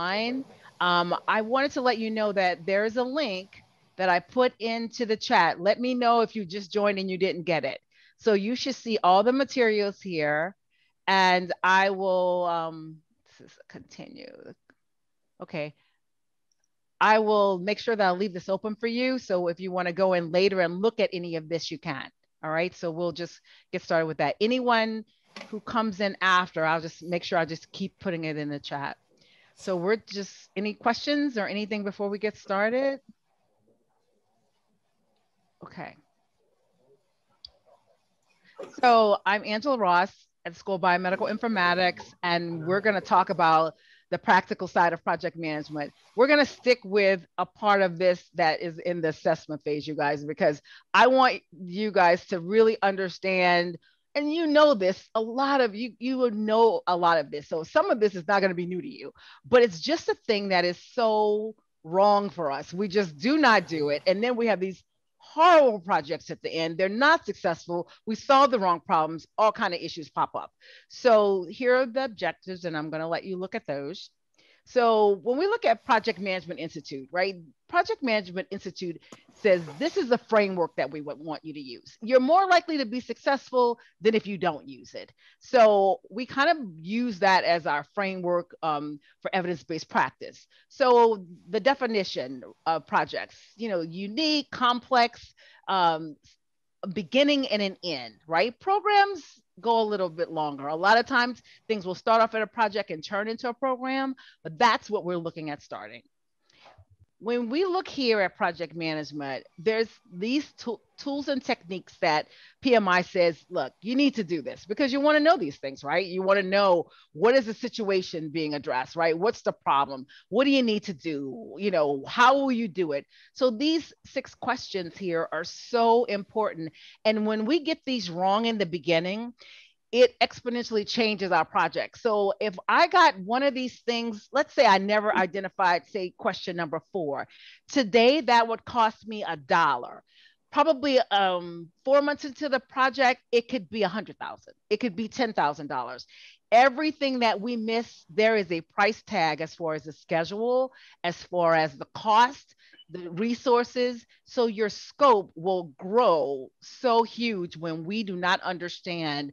online. Um, I wanted to let you know that there is a link that I put into the chat. Let me know if you just joined and you didn't get it. So you should see all the materials here and I will um, continue. Okay. I will make sure that I'll leave this open for you. So if you want to go in later and look at any of this, you can. All right. So we'll just get started with that. Anyone who comes in after, I'll just make sure I just keep putting it in the chat. So we're just, any questions or anything before we get started? Okay. So I'm Angela Ross at School of Biomedical Informatics, and we're going to talk about the practical side of project management. We're going to stick with a part of this that is in the assessment phase, you guys, because I want you guys to really understand. And you know this, a lot of you, you will know a lot of this. So some of this is not going to be new to you, but it's just a thing that is so wrong for us. We just do not do it. And then we have these horrible projects at the end. They're not successful. We solve the wrong problems. All kind of issues pop up. So here are the objectives, and I'm going to let you look at those. So when we look at Project Management Institute, right? Project Management Institute says this is the framework that we would want you to use. You're more likely to be successful than if you don't use it. So we kind of use that as our framework um, for evidence-based practice. So the definition of projects, you know, unique, complex, um, beginning and an end, right? Programs go a little bit longer. A lot of times things will start off at a project and turn into a program, but that's what we're looking at starting when we look here at project management, there's these tools and techniques that PMI says, look, you need to do this because you want to know these things, right? You want to know what is the situation being addressed, right? What's the problem? What do you need to do? You know, how will you do it? So these six questions here are so important. And when we get these wrong in the beginning, it exponentially changes our project. So if I got one of these things, let's say I never identified, say, question number four, today that would cost me a dollar. Probably um, four months into the project, it could be a hundred thousand. It could be ten thousand dollars. Everything that we miss, there is a price tag as far as the schedule, as far as the cost, the resources. So your scope will grow so huge when we do not understand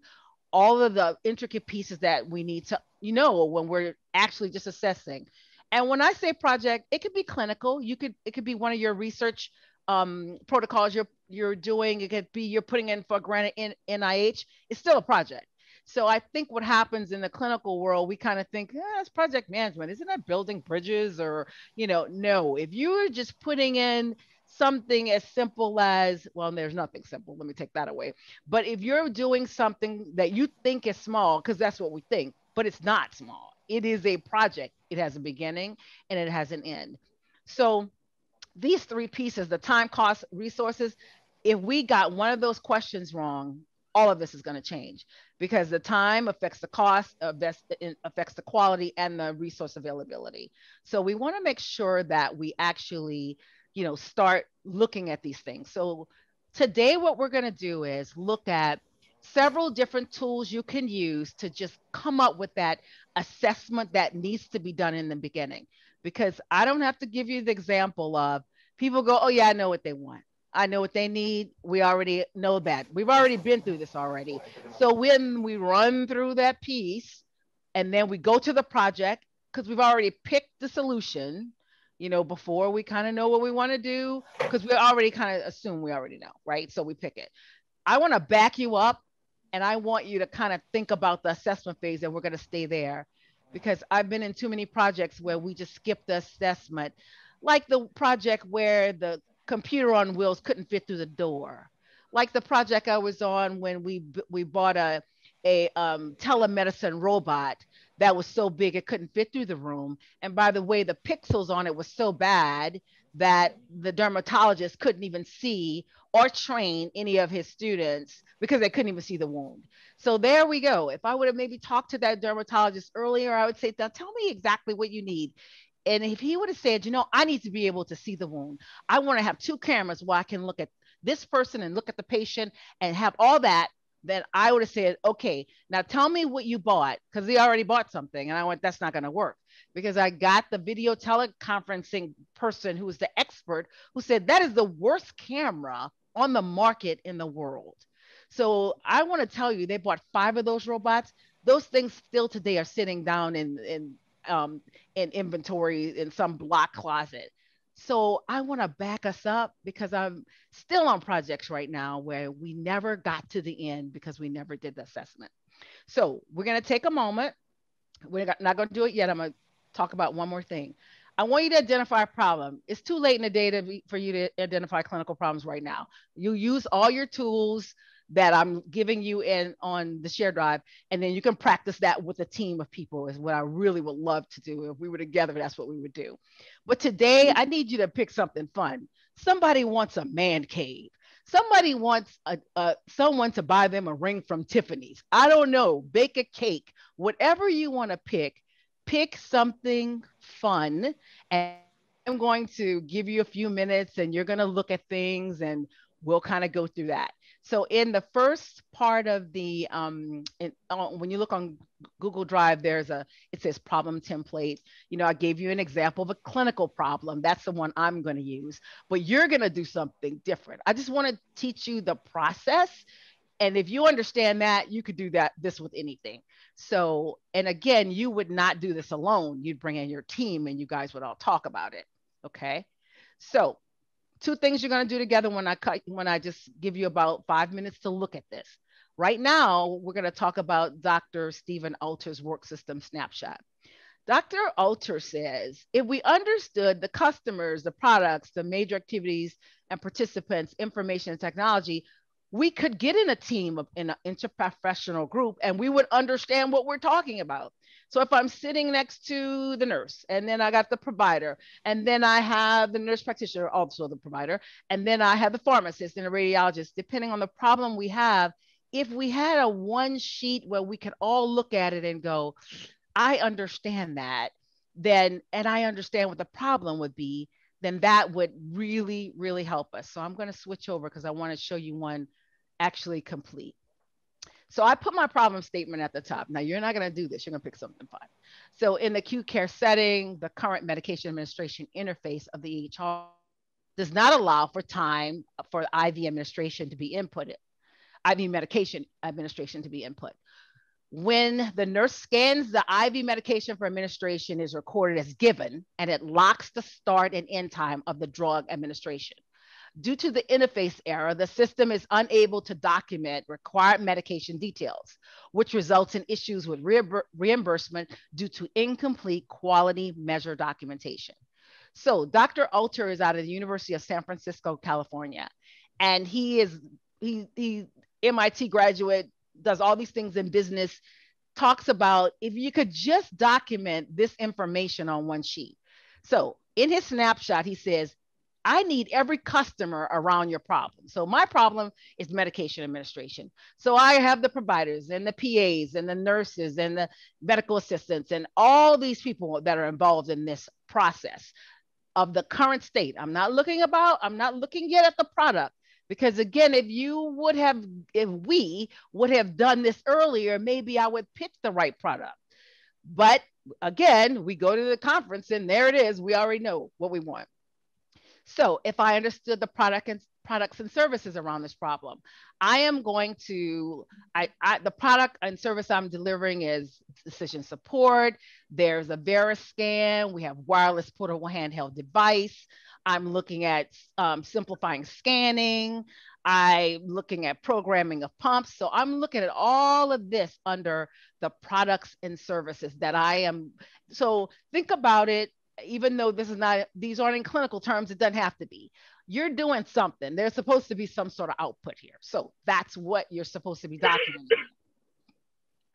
all of the intricate pieces that we need to you know when we're actually just assessing. And when i say project it could be clinical. You could it could be one of your research um, protocols you're you're doing. It could be you're putting in for granted in nih it's still a project. So I think what happens in the clinical world, we kind of think, eh, it's project management. Isn't that building bridges or, you know, no, if you're just putting in something as simple as, well, there's nothing simple. Let me take that away. But if you're doing something that you think is small, because that's what we think, but it's not small, it is a project. It has a beginning and it has an end. So these three pieces the time, cost, resources if we got one of those questions wrong, all of this is going to change because the time affects the cost, affects the quality and the resource availability. So we want to make sure that we actually you know, start looking at these things. So today what we're going to do is look at several different tools you can use to just come up with that assessment that needs to be done in the beginning. Because I don't have to give you the example of people go, oh, yeah, I know what they want. I know what they need. We already know that. We've already been through this already. So when we run through that piece and then we go to the project, because we've already picked the solution, you know, before we kind of know what we want to do, because we already kind of assume we already know, right? So we pick it. I want to back you up and I want you to kind of think about the assessment phase and we're going to stay there because I've been in too many projects where we just skip the assessment, like the project where the computer on wheels couldn't fit through the door, like the project I was on when we we bought a a um, telemedicine robot that was so big it couldn't fit through the room. And by the way, the pixels on it was so bad that the dermatologist couldn't even see or train any of his students because they couldn't even see the wound. So there we go. If I would have maybe talked to that dermatologist earlier, I would say, now tell me exactly what you need. And if he would have said, you know, I need to be able to see the wound. I want to have two cameras where I can look at this person and look at the patient and have all that then I would have said, okay, now tell me what you bought because they already bought something. And I went, that's not going to work because I got the video teleconferencing person who was the expert who said that is the worst camera on the market in the world. So I want to tell you, they bought five of those robots. Those things still today are sitting down in, in, um, in inventory in some block closet. So I want to back us up because I'm still on projects right now where we never got to the end because we never did the assessment. So we're going to take a moment. We're not going to do it yet. I'm going to talk about one more thing. I want you to identify a problem. It's too late in the day to be, for you to identify clinical problems right now. You use all your tools that I'm giving you in on the share drive, and then you can practice that with a team of people is what I really would love to do. If we were together, that's what we would do. But today I need you to pick something fun. Somebody wants a man cave. Somebody wants a, a, someone to buy them a ring from Tiffany's. I don't know, bake a cake, whatever you want to pick, pick something fun. And I'm going to give you a few minutes and you're going to look at things and we'll kind of go through that. So in the first part of the, um, in, uh, when you look on Google Drive, there's a, it says problem template. You know, I gave you an example of a clinical problem. That's the one I'm going to use, but you're going to do something different. I just want to teach you the process. And if you understand that, you could do that this with anything. So, and again, you would not do this alone. You'd bring in your team and you guys would all talk about it. Okay. So two things you're going to do together when I cut, when I just give you about five minutes to look at this. Right now, we're going to talk about Dr. Steven Alter's work system snapshot. Dr. Alter says, if we understood the customers, the products, the major activities and participants, information and technology, we could get in a team of in an interprofessional group and we would understand what we're talking about. So if I'm sitting next to the nurse and then I got the provider and then I have the nurse practitioner, also the provider, and then I have the pharmacist and the radiologist, depending on the problem we have, if we had a one sheet where we could all look at it and go, I understand that, then, and I understand what the problem would be, then that would really, really help us. So I'm going to switch over because I want to show you one actually complete. So I put my problem statement at the top. Now you're not going to do this. You're going to pick something fun. So in the acute care setting, the current medication administration interface of the EHR does not allow for time for IV administration to be inputted, IV medication administration to be input. When the nurse scans the IV medication for administration is recorded as given and it locks the start and end time of the drug administration. Due to the interface error, the system is unable to document required medication details, which results in issues with reimbursement due to incomplete quality measure documentation. So Dr. Alter is out of the University of San Francisco, California, and he is he, he MIT graduate, does all these things in business, talks about if you could just document this information on one sheet. So in his snapshot, he says, I need every customer around your problem. So my problem is medication administration. So I have the providers and the PAs and the nurses and the medical assistants and all these people that are involved in this process of the current state. I'm not looking about, I'm not looking yet at the product. Because again, if you would have, if we would have done this earlier, maybe I would pick the right product. But again, we go to the conference and there it is. We already know what we want. So if I understood the product and products and services around this problem, I am going to, I, I the product and service I'm delivering is decision support. There's a VeriScan. We have wireless portable handheld device. I'm looking at um, simplifying scanning. I'm looking at programming of pumps. So I'm looking at all of this under the products and services that I am. So think about it even though this is not, these aren't in clinical terms, it doesn't have to be. You're doing something. There's supposed to be some sort of output here. So that's what you're supposed to be documenting.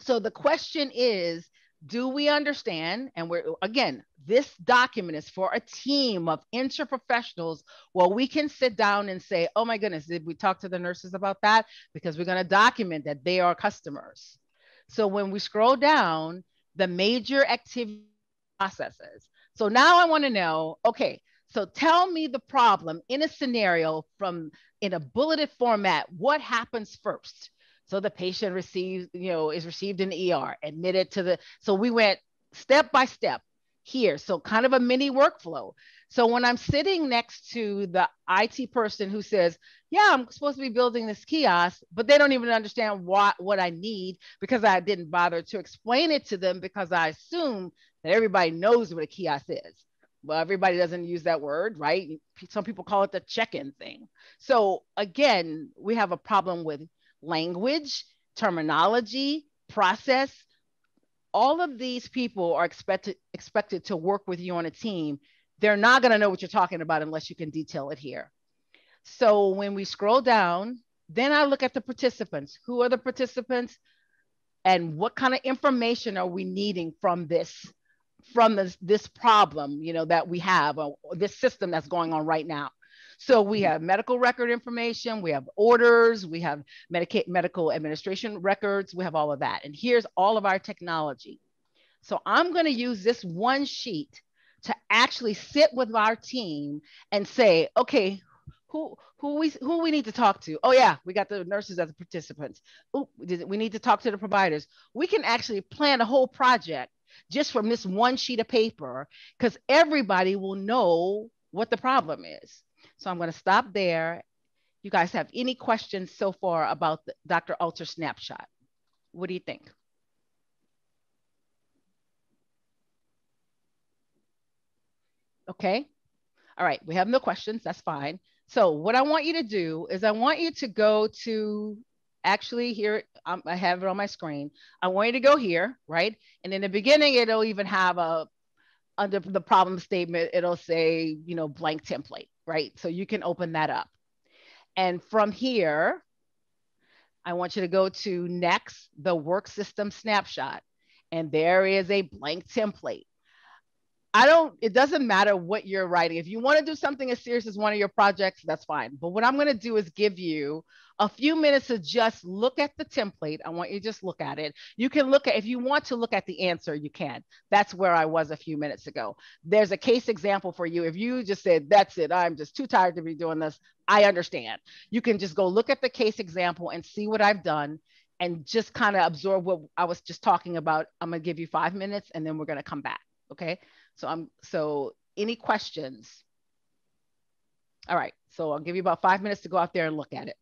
so the question is, do we understand? And we're again, this document is for a team of interprofessionals where we can sit down and say, oh my goodness, did we talk to the nurses about that? Because we're going to document that they are customers. So when we scroll down, the major activity processes, so now I want to know, okay, so tell me the problem in a scenario from in a bulleted format, what happens first? So the patient receives, you know, is received in the ER, admitted to the, so we went step by step here. So kind of a mini workflow. So when I'm sitting next to the IT person who says, yeah, I'm supposed to be building this kiosk, but they don't even understand what, what I need because I didn't bother to explain it to them because I assume that everybody knows what a kiosk is. Well, everybody doesn't use that word, right? Some people call it the check-in thing. So again, we have a problem with language, terminology, process, all of these people are expected expected to work with you on a team. They're not going to know what you're talking about unless you can detail it here. So when we scroll down, then I look at the participants. Who are the participants? And what kind of information are we needing from this, from this, this problem, you know, that we have, or this system that's going on right now? So we have medical record information, we have orders, we have Medicaid medical administration records, we have all of that. And here's all of our technology. So I'm going to use this one sheet to actually sit with our team and say, okay, who who we who we need to talk to? Oh yeah, we got the nurses as participants. Oh, we need to talk to the providers. We can actually plan a whole project just from this one sheet of paper because everybody will know what the problem is. So I'm going to stop there. You guys have any questions so far about Dr. Alter snapshot? What do you think? Okay. All right. We have no questions. That's fine. So what I want you to do is I want you to go to actually here, um, I have it on my screen. I want you to go here, right? And in the beginning, it'll even have a, under the problem statement, it'll say, you know, blank template right? So you can open that up. And from here, I want you to go to next, the work system snapshot. And there is a blank template. I don't, it doesn't matter what you're writing. If you want to do something as serious as one of your projects, that's fine. But what I'm going to do is give you a few minutes to just look at the template. I want you to just look at it. You can look at, if you want to look at the answer, you can. That's where I was a few minutes ago. There's a case example for you. If you just said, that's it, I'm just too tired to be doing this, I understand. You can just go look at the case example and see what I've done and just kind of absorb what I was just talking about. I'm going to give you five minutes and then we're going to come back. Okay. So I'm so any questions? All right, so I'll give you about five minutes to go out there and look at it.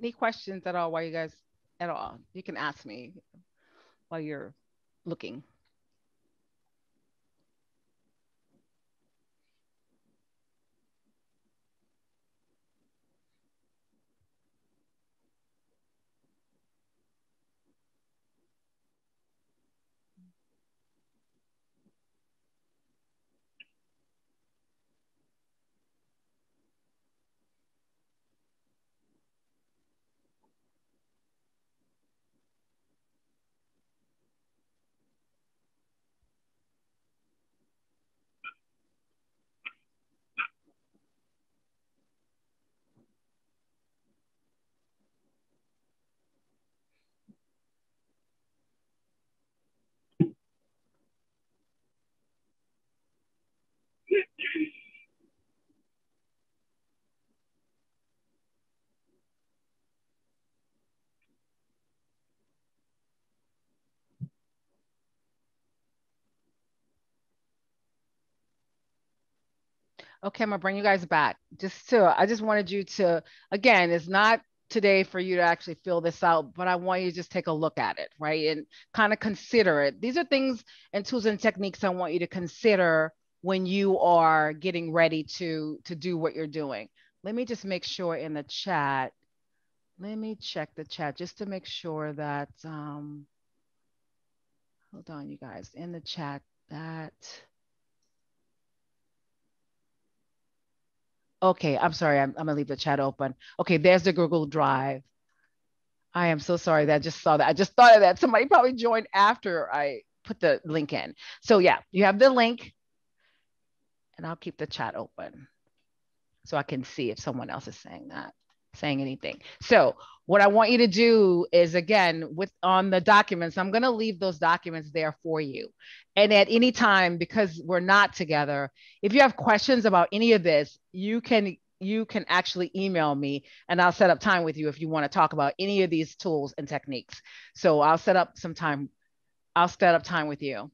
Any questions at all while you guys, at all? You can ask me while you're looking. Okay, I'm gonna bring you guys back. Just to, I just wanted you to, again, it's not today for you to actually fill this out, but I want you to just take a look at it, right? And kind of consider it. These are things and tools and techniques I want you to consider when you are getting ready to, to do what you're doing. Let me just make sure in the chat, let me check the chat just to make sure that, um, hold on you guys, in the chat that, Okay, I'm sorry. I'm, I'm gonna leave the chat open. Okay, there's the Google Drive. I am so sorry that I just saw that. I just thought of that. Somebody probably joined after I put the link in. So yeah, you have the link and I'll keep the chat open so I can see if someone else is saying that saying anything. So what I want you to do is again, with on the documents, I'm going to leave those documents there for you. And at any time, because we're not together, if you have questions about any of this, you can you can actually email me and I'll set up time with you if you want to talk about any of these tools and techniques. So I'll set up some time. I'll set up time with you.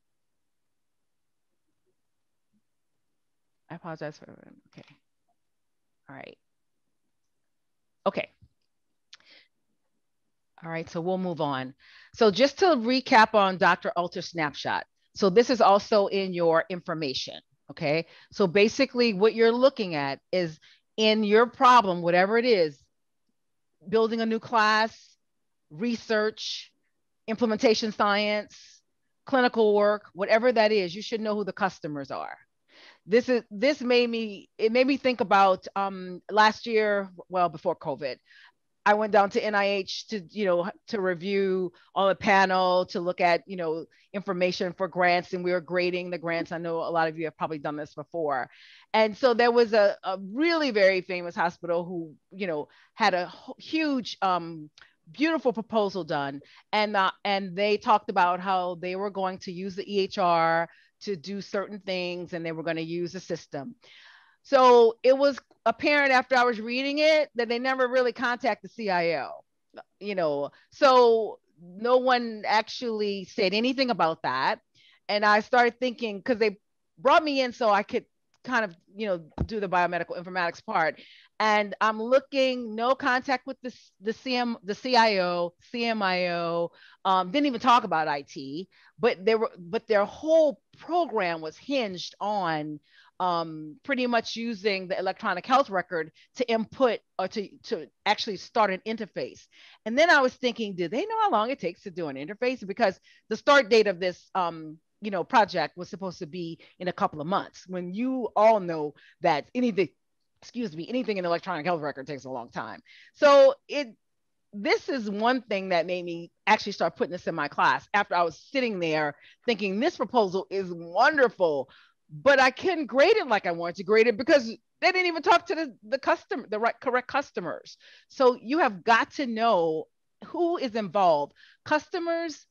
I apologize for, okay. All right. Okay. All right, so we'll move on. So just to recap on Dr. Alter Snapshot. So this is also in your information, okay? So basically what you're looking at is in your problem, whatever it is, building a new class, research, implementation science, clinical work, whatever that is, you should know who the customers are this is this made me it made me think about um last year well before covid i went down to nih to you know to review on a panel to look at you know information for grants and we were grading the grants. I know a lot of you have probably done this before. And so there was a, a really very famous hospital who you know had a huge um beautiful proposal done. And uh, and they talked about how they were going to use the EHR to do certain things and they were going to use a system. So it was apparent after I was reading it that they never really contacted the CIO, you know. So no one actually said anything about that. And I started thinking because they brought me in so I could kind of, you know, do the biomedical informatics part and I'm looking no contact with the the CM the CIO CMIO um, didn't even talk about IT but they were but their whole program was hinged on um, pretty much using the electronic health record to input or to, to actually start an interface. And then I was thinking, do they know how long it takes to do an interface? Because the start date of this um, you know, project was supposed to be in a couple of months when you all know that anything excuse me, anything in electronic health record takes a long time. So it this is one thing that made me actually start putting this in my class after I was sitting there thinking this proposal is wonderful, but I couldn't grade it like I wanted to grade it because they didn't even talk to the, the customer, the right correct customers. So you have got to know who is involved. Customers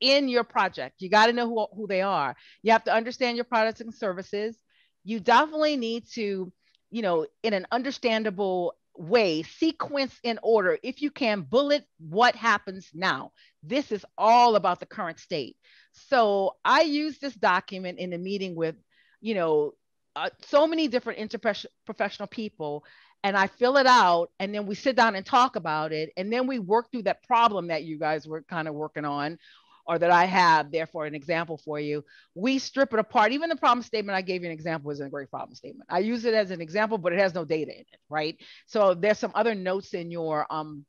in your project, you got to know who, who they are. You have to understand your products and services. You definitely need to you know, in an understandable way, sequence in order. If you can bullet what happens now, This is all about the current state. So I use this document in a meeting with, you know, uh, so many different interprofessional people and I fill it out and then we sit down and talk about it and then we work through that problem that you guys were kind of working on or that I have therefore an example for you. We strip it apart. Even the problem statement I gave you an example is a great problem statement. I use it as an example, but it has no data in it, right? So there's some other notes in your um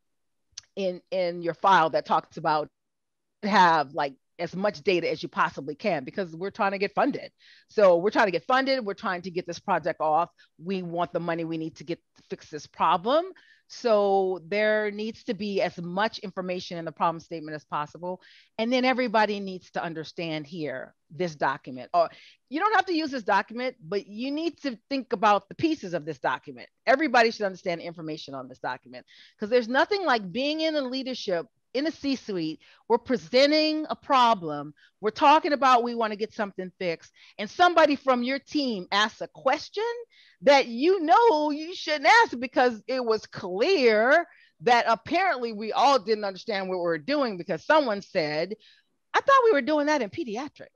in in your file that talks about have like as much data as you possibly can because we're trying to get funded. So we're trying to get funded. We're trying to get this project off. We want the money we need to get to fix this problem. So there needs to be as much information in the problem statement as possible. And then everybody needs to understand here this document. Or you don't have to use this document, but you need to think about the pieces of this document. Everybody should understand information on this document because there's nothing like being in a leadership in a C suite, we're presenting a problem, we're talking about we want to get something fixed, and somebody from your team asks a question that you know you shouldn't ask because it was clear that apparently we all didn't understand what we were doing because someone said, I thought we were doing that in pediatrics.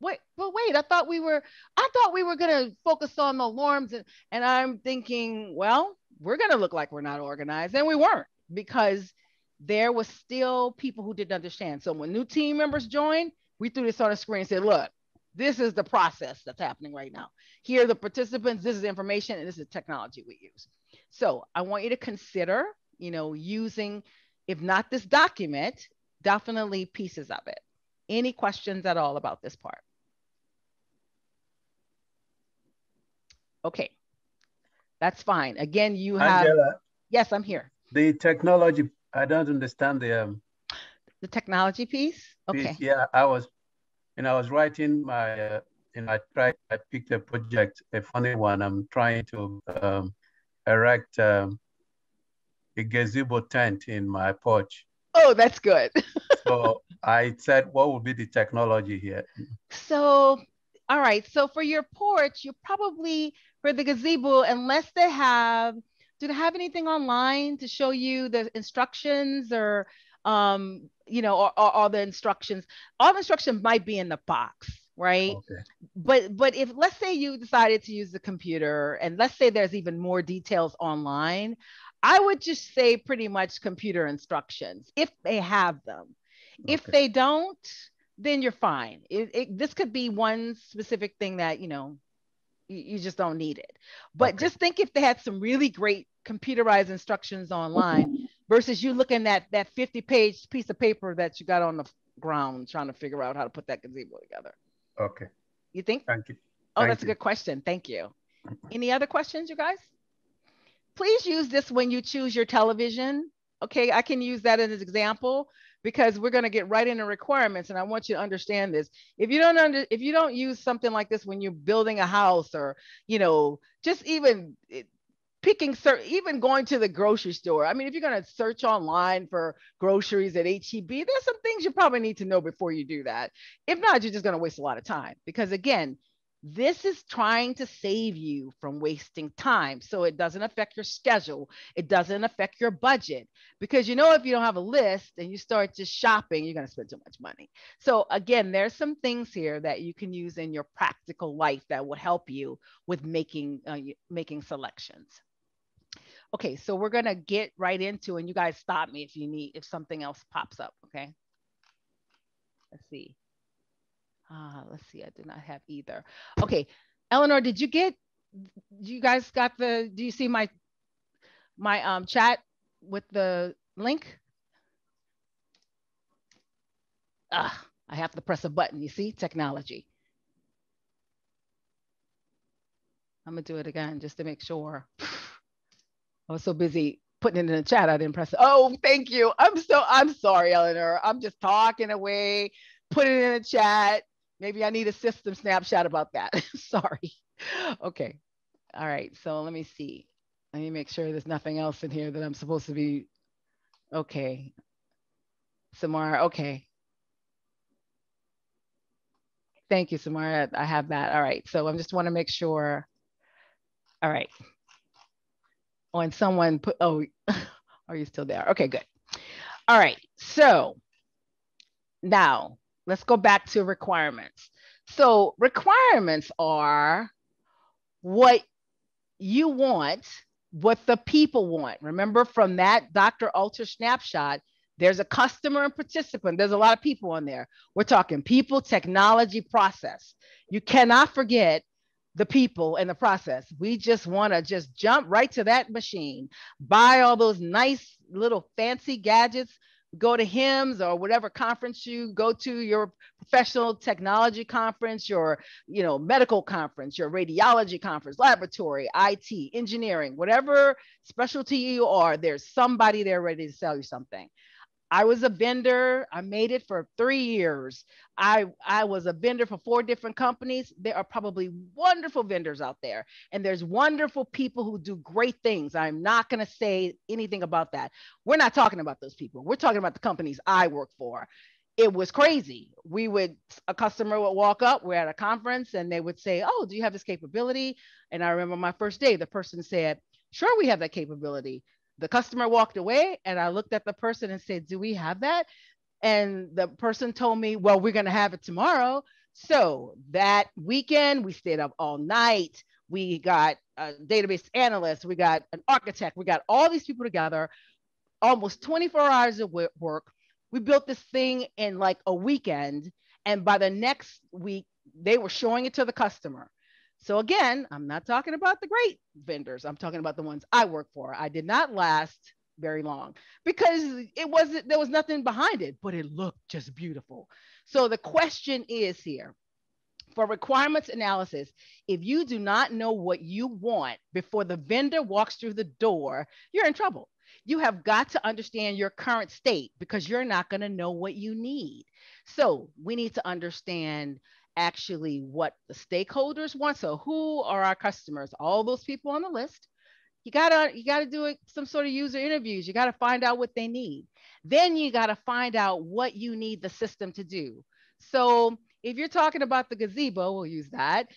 Wait, but wait, I thought we were, I thought we were gonna focus on the alarms and, and I'm thinking, well, we're gonna look like we're not organized and we weren't because there was still people who didn't understand. So when new team members joined, we threw this on the screen and said, look, this is the process that's happening right now. Here are the participants, this is information, and this is the technology we use. So I want you to consider, you know, using, if not this document, definitely pieces of it. Any questions at all about this part? Okay, that's fine. Again, you have, Angela, yes, I'm here. The technology I don't understand the um, the technology piece. Okay. Piece. Yeah, I was, and I was writing my, uh, and I tried. I picked a project, a funny one. I'm trying to um, erect um, a gazebo tent in my porch. Oh, that's good. so I said, what would be the technology here? So, all right. So for your porch, you probably for the gazebo, unless they have do they have anything online to show you the instructions or um you know or, or all the instructions all the instructions might be in the box right okay. but but if let's say you decided to use the computer and let's say there's even more details online i would just say pretty much computer instructions if they have them okay. if they don't then you're fine it, it, this could be one specific thing that you know you, just don't need it. But okay. just think if they had some really great computerized instructions online versus you looking at that 50 page piece of paper that you got on the ground trying to figure out how to put that gazebo together. Okay. You think? Thank you. Oh, Thank that's you. a good question. Thank you. Mm-hmm. Any other questions, you guys? Please use this when you choose your television. Okay, I can use that as an example because we're going to get right into requirements and i want you to understand this if you don't under if you don't use something like this when you're building a house or you know just even picking certain even going to the grocery store i mean if you're going to search online for groceries at heb there's some things you probably need to know before you do that if not you're just going to waste a lot of time because again this is trying to save you from wasting time so it doesn't affect your schedule. It doesn't affect your budget because you know, if you don't have a list and you start just shopping, you're going to spend too much money. So, again, there's some things here that you can use in your practical life that will help you with making, uh, making selections. Okay, so we're to get right into, and you guys stop me if you need, if something else pops up. Okay. Let's see. Uh, let's see, I did not have either. Okay, Eleanor, did you get, you guys got the, do you see my, my um, chat with the link? Ah, I have to press a button, you see, technology. I'm gonna do it again just to make sure. I was so busy putting it in the chat, I didn't press it. Oh, thank you. I'm so, I'm sorry, Eleanor. I'm just talking away, putting it in the chat. Maybe I need a system snapshot about that. Sorry. Okay. All right. So let me see. Let me make sure there's nothing else in here that I'm supposed to be. Okay. Samara. Okay. Thank you, Samara. I have that. All right. So I just want to make sure. All right. And someone put, oh, are you still there? Okay, good. All right. So Now, let's go back to requirements. So, requirements are what you want, what the people want. Remember from that Dr. Alter snapshot, there's a customer and participant. There's a lot of people on there. We're talking people, technology, process. You cannot forget the people and the process. We just want to just jump right to that machine, buy all those nice little fancy gadgets, go to HIMSS or whatever conference you go to, your professional technology conference, your you know medical conference, your radiology conference, laboratory, IT, engineering, whatever specialty you are, there's somebody there ready to sell you something. I was a vendor. I made it for three years. I, I was a vendor for four different companies. There are probably wonderful vendors out there, and there's wonderful people who do great things. I'm not going to say anything about that. We're not talking about those people. We're talking about the companies I work for. It was crazy. We would, a customer would walk up, we're at a conference, and they would say, Oh, do you have this capability? And I remember my first day, the person said, Sure, we have that capability the customer walked away and I looked at the person and said, Do we have that? And the person told me, Well, we're going to have it tomorrow. So that weekend, we stayed up all night. We got a database analyst, we got an architect, we got all these people together, almost 24 hours of work. We built this thing in like a weekend. And by the next week, they were showing it to the customer. So again, I'm not talking about the great vendors. I'm talking about the ones I work for. I did not last very long because it wasn't there was nothing behind it, but it looked just beautiful. So the question is here for requirements analysis, if you do not know what you want before the vendor walks through the door, you're in trouble. You have got to understand your current state because you're not going to know what you need. So we need to understand actually what the stakeholders want. So who are our customers? All those people on the list. You gotta you gotta do some sort of user interviews. You gotta find out what they need. Then you gotta find out what you need the system to do. So if you're talking about the gazebo, we'll use that.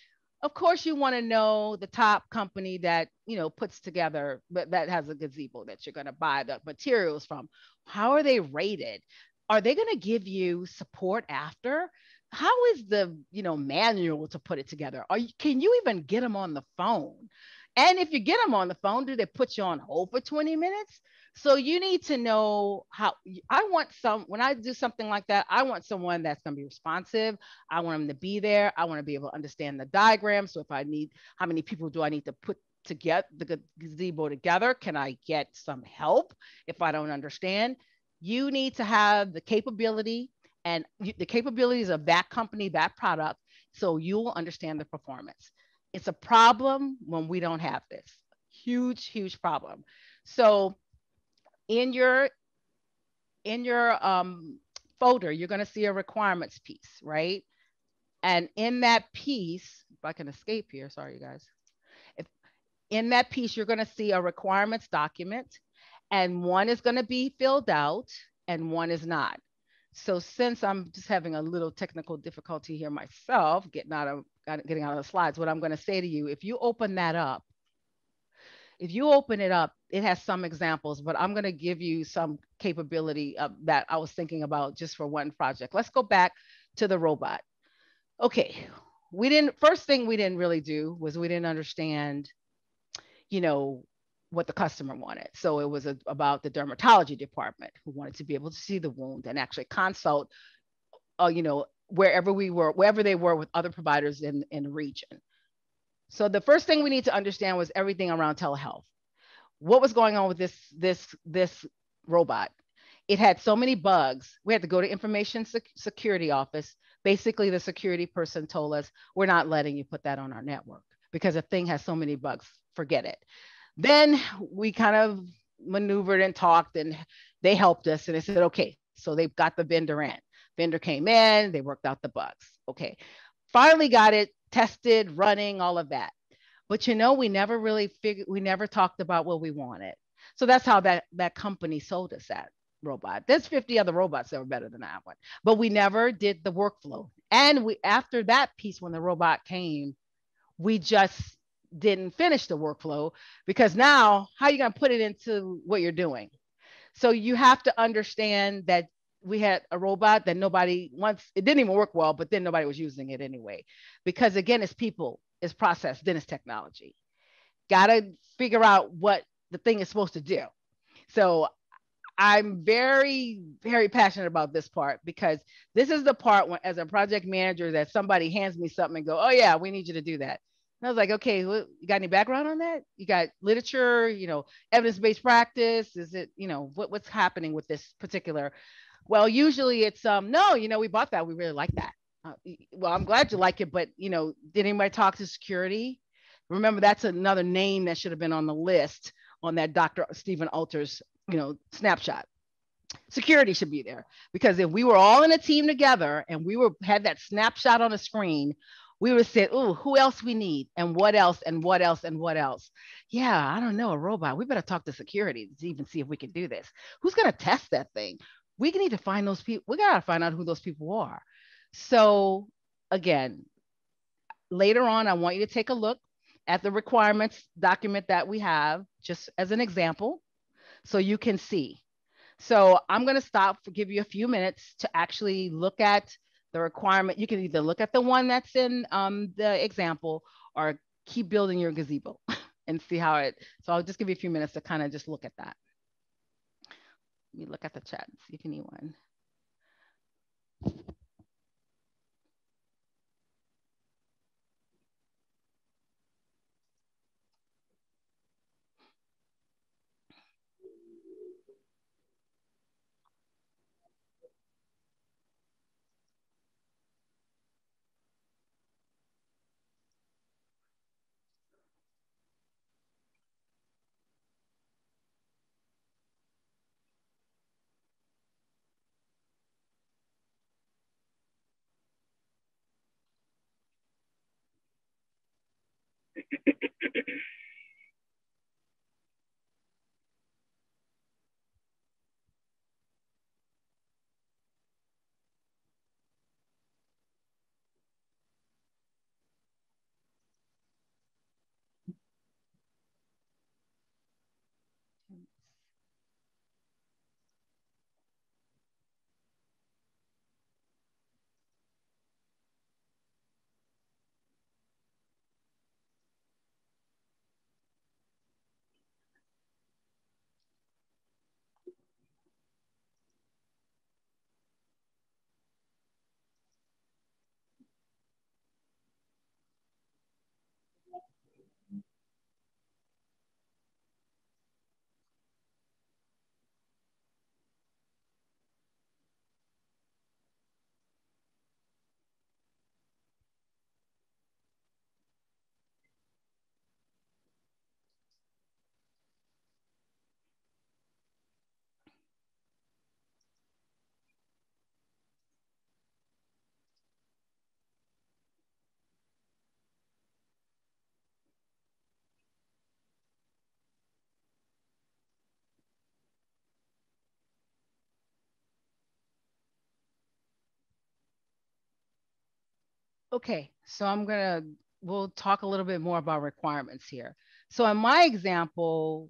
Of course, you want to know the top company that you know puts together but that has a gazebo that you're going to buy the materials from. How are they rated? Are they going to give you support after? How is the you know manual to put it together? Are you, can you even get them on the phone? And if you get them on the phone do they put you on hold for 20 minutes? So you need to know how i want some when i do something like that i want someone that's going to be responsive. I want them to be there. I want to be able to understand the diagram. So if i need how many people do i need to put to get the gazebo together? Can i get some help if i don't understand? You need to have the capability and the capabilities of that company, that product, so you'll understand the performance. It's a problem when we don't have this. Huge, huge problem. So in your in your um, folder, you're going to see a requirements piece, right? And in that piece, if I can escape here, sorry, you guys. If in that piece, you're going to see a requirements document, and one is going to be filled out and one is not. So since I'm just having a little technical difficulty here myself, getting out of getting out of the slides, what I'm going to say to you, if you open that up, if you open it up, it has some examples, but I'm going to give you some capability of, that I was thinking about just for one project. Let's go back to the robot. Okay, we didn't, first thing we didn't really do was we didn't understand, you know, what the customer wanted. So it was a, about the dermatology department who wanted to be able to see the wound and actually consult, uh, you know, wherever we were, wherever they were with other providers in, in the region. So the first thing we need to understand was everything around telehealth. What was going on with this, this, this robot? It had so many bugs. We had to go to information sec- security office. Basically, the security person told us, we're not letting you put that on our network because the thing has so many bugs, forget it. Then we kind of maneuvered and talked and they helped us and they said, okay, so they've got the vendor in. Vendor came in, they worked out the bugs. Okay. Finally got it tested, running, all of that. But you know, we never really figured, we never talked about what we wanted. So that's how that, that company sold us that robot. There's 50 other robots that were better than that one, but we never did the workflow. And we, after that piece, when the robot came, we just didn't finish the workflow because now how are you going to put it into what you're doing? So you have to understand that we had a robot that nobody once it didn't even work well, but then nobody was using it anyway. Because again, it's people, it's process, then it's technology. Gotta figure out what the thing is supposed to do. So I'm very, very passionate about this part because this is the part when, as a project manager, that somebody hands me something and go, "Oh yeah, we need you to do that." And I was like, "Okay, you got any background on that? You got literature? You know, evidence-based practice? Is it, you know, what, what's happening with this particular?" Well, usually it's um, no, you know, we bought that, we really like that. Uh, well, I'm glad you like it, but you know, did anybody talk to security? Remember, that's another name that should have been on the list on that Dr. Steven Alter's you know, snapshot. Security should be there because if we were all in a team together and we were had that snapshot on the screen, we would say, "Oh, who else we need, and what else, and what else, and what else?" Yeah, I don't know, a robot. We better talk to security to even see if we can do this. Who's going to test that thing? We need to find those people. We got to find out who those people are. So, again, later on, I want you to take a look at the requirements document that we have, just as an example so you can see. So I'm going to stop give you a few minutes to actually look at the requirement. You can either look at the one that's in um, the example or keep building your gazebo and see how it, so I'll just give you a few minutes to kind of just look at that. Let me look at the chat, see if anyone. Okay, so I'm gonna, we'll talk a little bit more about requirements here. So in my example,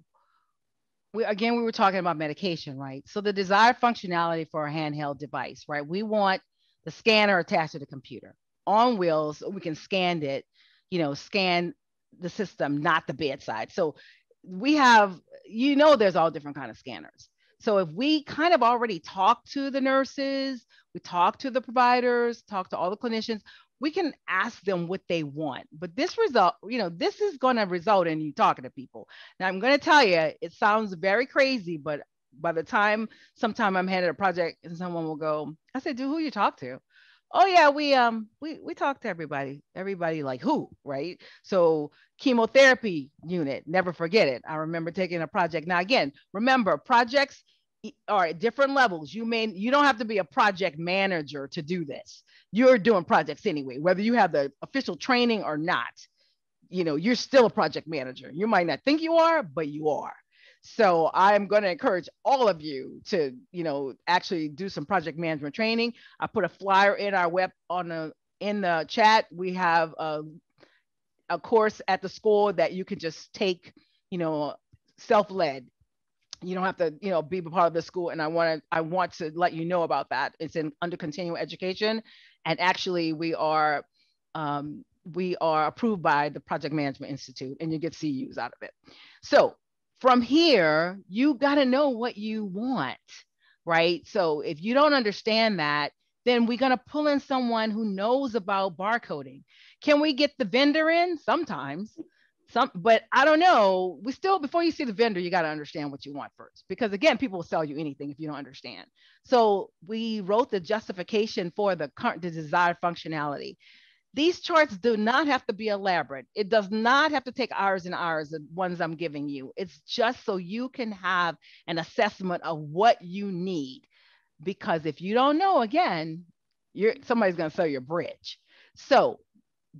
we, again, we were talking about medication, right? So the desired functionality for a handheld device, right? We want the scanner attached to the computer on wheels. We can scan it, you know, scan the system, not the bedside. So we have, you know, there's all different kind of scanners. So if we kind of already talk to the nurses, we talk to the providers, talk to all the clinicians, we can ask them what they want. But this result, you know, this is going to result in you talking to people. Now, I'm going to tell you, it sounds very crazy, but by the time sometime I'm handed a project and someone will go, I said, "Do who you talk to?" Oh yeah, we um we we talk to everybody. Everybody like who, right? So chemotherapy unit, never forget it. I remember taking a project. Now again, remember projects are at different levels. You may you don't have to be a project manager to do this you're doing projects anyway, whether you have the official training or not. You know, you're still a project manager. You might not think you are, but you are. So I'm going to encourage all of you to, you know, actually do some project management training. I put a flyer in our web on the in the chat. We have a, a course at the school that you can just take, you know, self-led you don't have to you know be a part of the school and i want to i want to let you know about that. It's in under continuing education and actually we are um, we are approved by the project management institute and you get CEUs out of it. So from here you got to know what you want right? So if you don't understand that then we're going to pull in someone who knows about barcoding. Can we get the vendor in? Sometimes some but i don't know. We still before you see the vendor you got to understand what you want first because again people will sell you anything if you don't understand. So we wrote the justification for the current the desired functionality. These charts do not have to be elaborate. It does not have to take hours and hours the ones i'm giving you. It's just so you can have an assessment of what you need because if you don't know again you're somebody's going to sell your bridge. So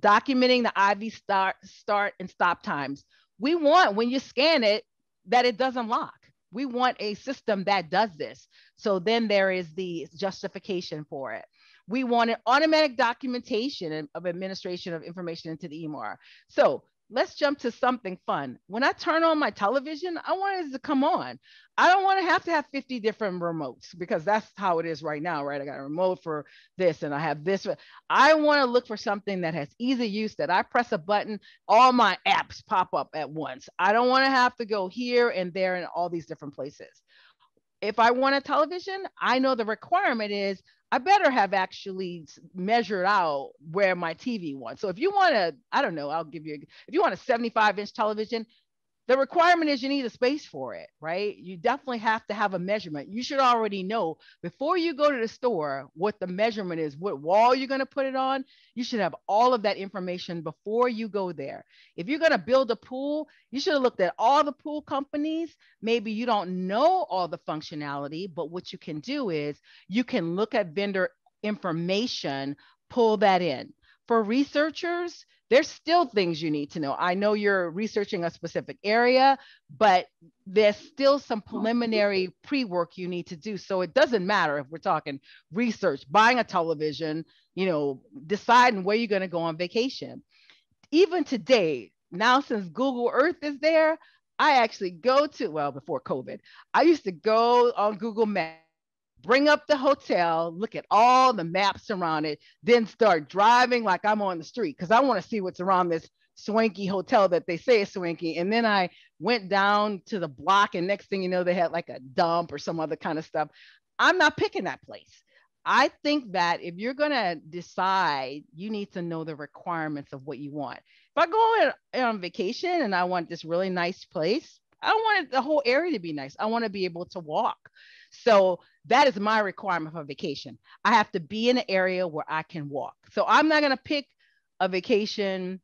documenting the IV start, start and stop times. We want when you scan it that it doesn't lock. We want a system that does this. So then there is the justification for it. We want an automatic documentation of administration of information into the EMR. So let's jump to something fun. When I turn on my television, I want it to come on. I don't want to have to have 50 different remotes because that's how it is right now, right? I got a remote for this and I have this. I want to look for something that has easy use that I press a button, all my apps pop up at once. I don't want to have to go here and there and all these different places. If I want a television, I know the requirement is I better have actually measured out where my TV wants. So if you want to, I don't know, I'll give you, if you want a 75 inch television, the requirement is you need a space for it, right? You definitely have to have a measurement. You should already know before you go to the store what the measurement is, what wall you're going to put it on. You should have all of that information before you go there. If you're going to build a pool, you should have looked at all the pool companies. Maybe you don't know all the functionality, but what you can do is you can look at vendor information, pull that in. For researchers, there's still things you need to know. I know you're researching a specific area, but there's still some preliminary pre work you need to do. So it doesn't matter if we're talking research, buying a television, you know, deciding where you're going to go on vacation. Even today, now since Google Earth is there, I actually go to, well, before COVID, I used to go on Google Maps bring up the hotel, look at all the maps around it, then start driving like I'm on the street because I want to see what's around this swanky hotel that they say is swanky. And then I went down to the block, and next thing you know, they had like a dump or some other kind of stuff. I'm not picking that place. I think that if you're going to decide, you need to know the requirements of what you want. If I go on vacation and I want this really nice place, I want the whole area to be nice. I want to be able to walk. So that is my requirement for vacation. I have to be in an area where I can walk. So I'm not going to pick a vacation,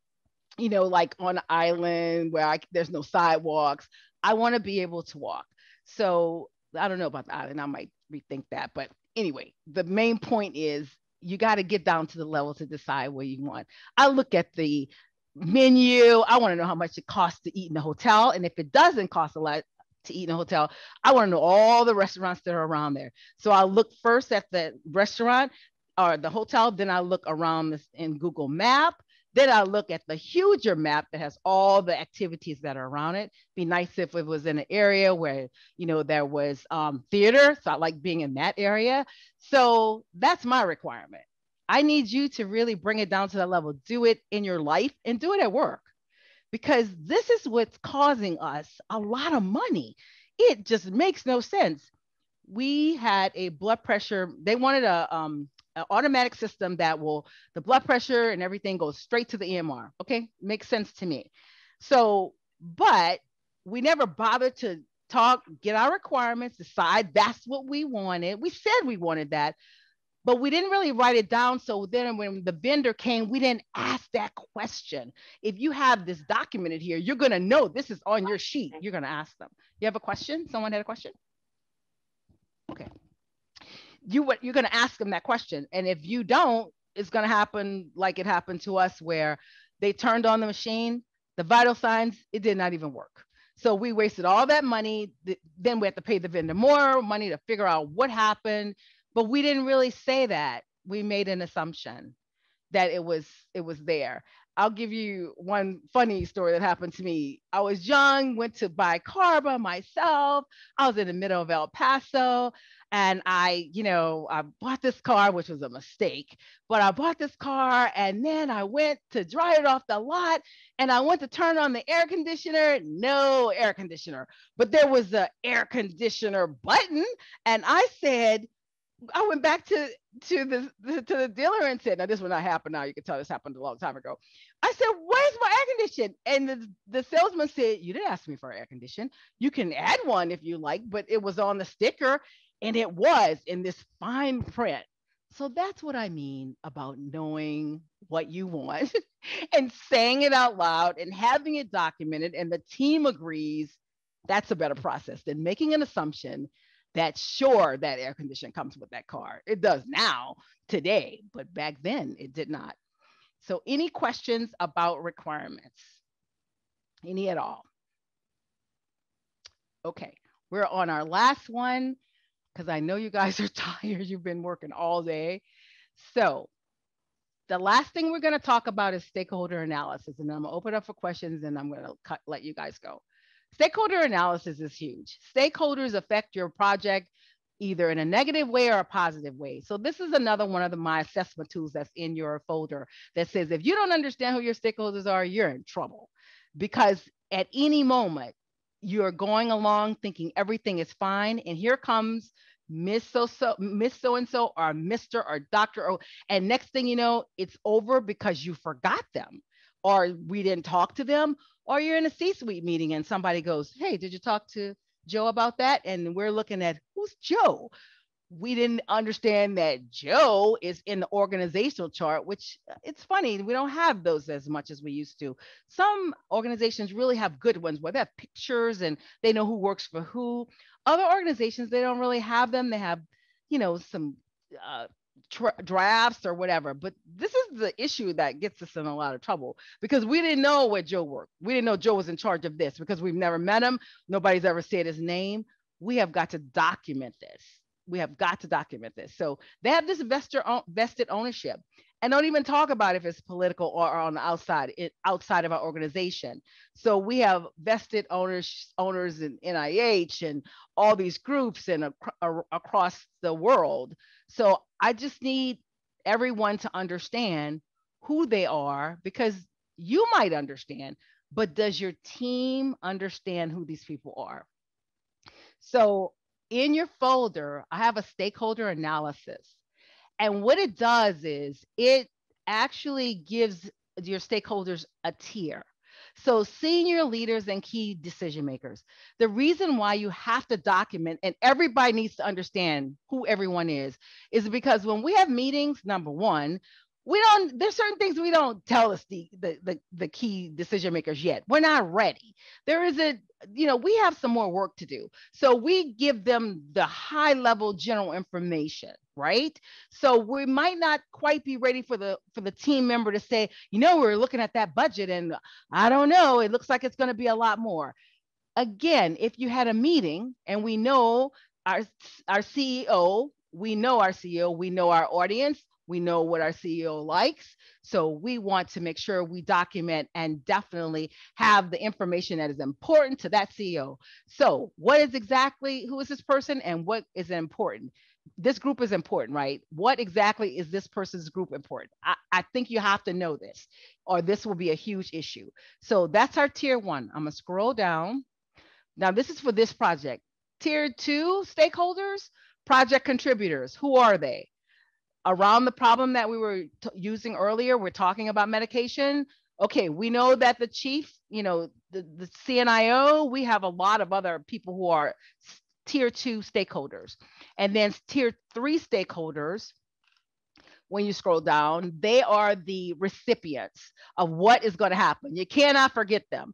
you know, like on an island where I, there's no sidewalks. I want to be able to walk. So I don't know about the island. I might rethink that. But anyway, the main point is you got to get down to the level to decide where you want. I look at the menu. I want to know how much it costs to eat in the hotel. And if it doesn't cost a lot, to eat in a hotel. I want to know all the restaurants that are around there. So I look first at the restaurant or the hotel, then I look around this in Google Map. Then I look at the huger map that has all the activities that are around it. Be nice if it was in an area where you know there was um, theater, so I like being in that area. So that's my requirement. I need you to really bring it down to that level. Do it in your life and do it at work because this is what's causing us a lot of money. It just makes no sense. We had a blood pressure, they wanted a um, an automatic system that will the blood pressure and everything goes straight to the EMR. Okay, makes sense to me. So, but we never bothered to talk, get our requirements, decide that's what we wanted. We said we wanted that, but we didn't really write it down. So then when the vendor came, we didn't ask that question. If you have this documented here, you're going to know this is on your sheet. You're going to ask them. You have a question? Someone had a question? Okay. You, you're going to ask them that question. And if you don't, it's going to happen like it happened to us where they turned on the machine, the vital signs, it did not even work. So we wasted all that money. Then we had to pay the vendor more money to figure out what happened but we didn't really say that. We made an assumption. that it was it was there. I'll give you one funny story that happened to me. I was young, went to buy car by myself. I was in the middle of El Paso and I, you know, I bought this car, which was a mistake, but I bought this car and then I went to drive it off the lot and I went to turn on the air conditioner. No air conditioner, but there was the air conditioner button. And I said, I went back to to the, the, to the dealer and said, "Now this will not happen. Now you can tell this happened a long time ago." I said, "Where's my air condition?" And the, the salesman said, "You didn't ask me for air condition. You can add one if you like, but it was on the sticker, and it was in this fine print." So that's what I mean about knowing what you want and saying it out loud and having it documented, and the team agrees. That's a better process than making an assumption that sure that air conditioning comes with that car. It does now, today, but back then it did not. So any questions about requirements? Any at all? Okay, we're on our last one because I know you guys are tired. You've been working all day. So the last thing we're going to talk about is stakeholder analysis. And I'm going to open up for questions and I'm going to cut, let you guys go. Stakeholder analysis is huge. Stakeholders affect your project either in a negative way or a positive way. So this is another one of the, my assessment tools that's in your folder that says if you don't understand who your stakeholders are, you're in trouble because at any moment you're going along thinking everything is fine and here comes Miss so so Miss so and so or Mr. or Doctor or and next thing you know it's over because you forgot them or we didn't talk to them or you're in a C-suite meeting and somebody goes, "Hey, did you talk to Joe about that?" And we're looking at who's Joe. We didn't understand that Joe is in the organizational chart, which uh, it's funny, we don't have those as much as we used to. Some organizations really have good ones where they have pictures and they know who works for who. Other organizations, they don't really have them. They have, you know, some uh, tra- drafts or whatever. But this is the issue that gets us in a lot of trouble because we didn't know where Joe worked. We didn't know Joe was in charge of this because we've never met him. Nobody's ever said his name. We have got to document this. We have got to document this. So they have this vested, vested ownership and don't even talk about if it's political or on the outside it, outside of our organization so we have vested owners owners in nih and all these groups and ac- across the world so i just need everyone to understand who they are because you might understand but does your team understand who these people are so in your folder i have a stakeholder analysis and what it does is it actually gives your stakeholders a tier. So, senior leaders and key decision makers, the reason why you have to document and everybody needs to understand who everyone is, is because when we have meetings, number one, we don't there's certain things we don't tell us the, the the the, key decision makers yet. We're not ready. There is a you know we have some more work to do. So we give them the high level general information right so we might not quite be ready for the for the team member to say you know we're looking at that budget and i don't know it looks like it's going to be a lot more again if you had a meeting and we know our our ceo we know our ceo we know our audience we know what our CEO likes. So we want to make sure we document and definitely have the information that is important to that CEO. So what is exactly, who is this person and what is important? This group is important, right? What exactly is this person's group important? I, I think you have to know this or this will be a huge issue. So that's our tier one. I'm gonna scroll down. Now this is for this project. Tier two stakeholders, project contributors. Who are they? around the problem that we were using earlier, we're talking about medication. Okay, we know that the chief, you know, the, the CNIO, we have a lot of other people who are tier two stakeholders. And then tier three stakeholders, when you scroll down, they are the recipients of what is going to happen. You cannot forget them.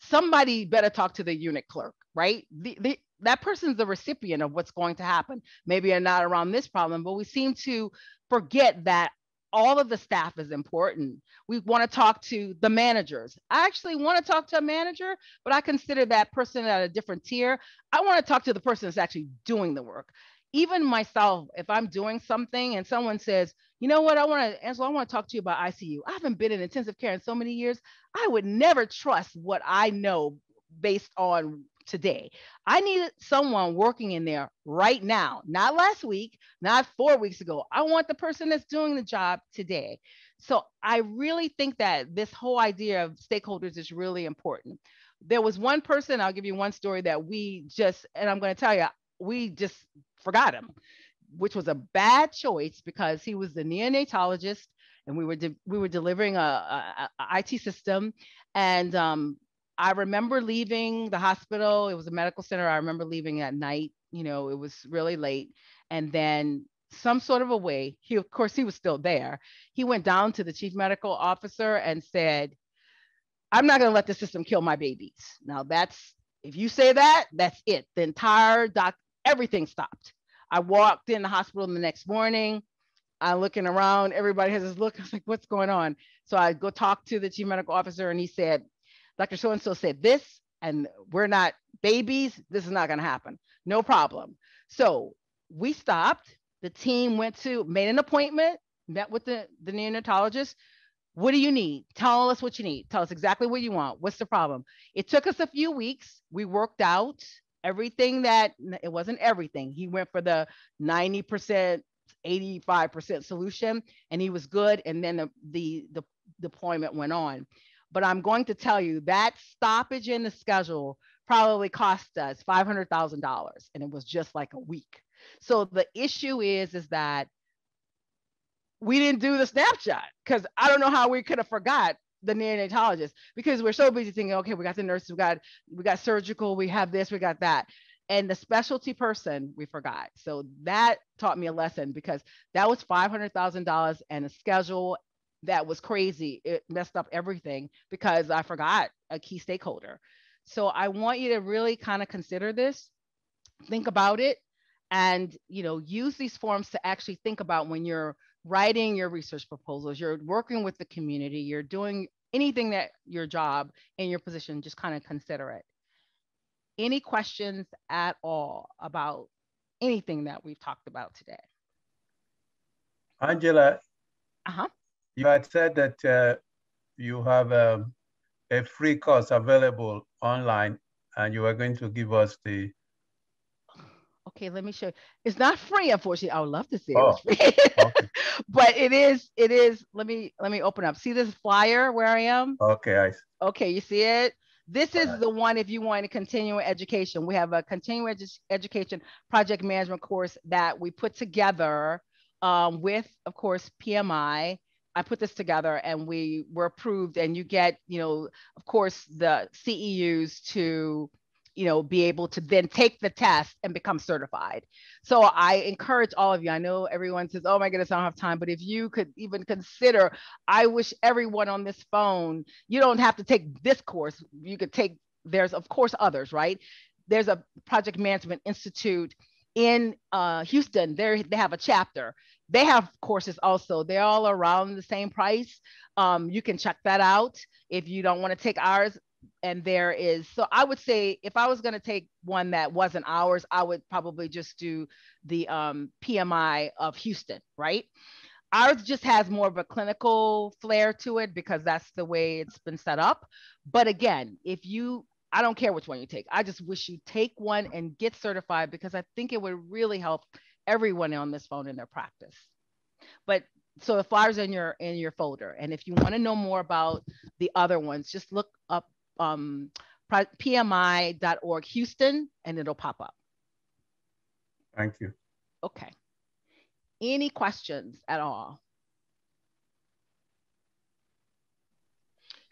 Somebody better talk to the unit clerk, right? The, the, that person's the recipient of what's going to happen. Maybe you're not around this problem, but we seem to forget that all of the staff is important. We want to talk to the managers. I actually want to talk to a manager, but I consider that person at a different tier. I want to talk to the person that's actually doing the work. Even myself, if I'm doing something and someone says, You know what? I want to, Angela, I want to talk to you about ICU. I haven't been in intensive care in so many years. I would never trust what I know based on today. I needed someone working in there right now, not last week, not four weeks ago. I want the person that's doing the job today. So I really think that this whole idea of stakeholders is really important. There was one person, I'll give you one story that we just, and I'm going to tell you, we just forgot him, which was a bad choice because he was the neonatologist and we were de- we were delivering a, a, a IT system, and um, I remember leaving the hospital. It was a medical center. I remember leaving at night. You know, it was really late, and then some sort of a way. He, of course, he was still there. He went down to the chief medical officer and said, "I'm not going to let the system kill my babies." Now that's if you say that, that's it. The entire doc, everything stopped. I walked in the hospital the next morning. I'm looking around. Everybody has this look. I was like, what's going on? So I go talk to the chief medical officer, and he said, Dr. So and so said this, and we're not babies. This is not going to happen. No problem. So we stopped. The team went to, made an appointment, met with the, the neonatologist. What do you need? Tell us what you need. Tell us exactly what you want. What's the problem? It took us a few weeks. We worked out everything that it wasn't everything. He went for the 90%, 85% solution and he was good. And then the, the, the deployment went on. But I'm going to tell you that stoppage in the schedule probably cost us $500,000 and it was just like a week. So the issue is, is that we didn't do the snapshot because I don't know how we could have forgot the neonatologist because we're so busy thinking, okay, we got the nurses, we got we got surgical, we have this, we got that. And the specialty person we forgot. So that taught me a lesson because that was $500,000 and a schedule that was crazy. It messed up everything because I forgot a key stakeholder. So I want you to really kind of consider this, think about it, and you know use these forms to actually think about when you're writing your research proposals, you're working with the community, you're doing anything that your job in your position, just kind of consider it. Any questions at all about anything that we've talked about today? Angela, uh-huh. You had said that uh, you have um, a free course available online and you are going to give us the Okay, let me show you. It's not free, unfortunately. I would love to see oh, it. okay. but it is, it is. Let me let me open up. See this flyer where I am? Okay, I see. Okay, you see it? This is right. the one if you want to continue education. We have a continuing edu education project management course that we put together um, with, of course, PMI. I put this together and we were approved and you get, you know, of course, the CEUs to you know, be able to then take the test and become certified. So I encourage all of you. I know everyone says, "Oh my goodness, I don't have time," but if you could even consider, I wish everyone on this phone, you don't have to take this course. You could take there's of course others, right? There's a project management institute in uh, Houston. There they have a chapter. They have courses also. They're all around the same price. Um, you can check that out if you don't want to take ours and there is so i would say if i was going to take one that wasn't ours i would probably just do the um, pmi of houston right ours just has more of a clinical flair to it because that's the way it's been set up but again if you i don't care which one you take i just wish you take one and get certified because i think it would really help everyone on this phone in their practice but so the flyers in your in your folder and if you want to know more about the other ones just look up um, pmi.org Houston and it'll pop up. Thank you. Okay. Any questions at all?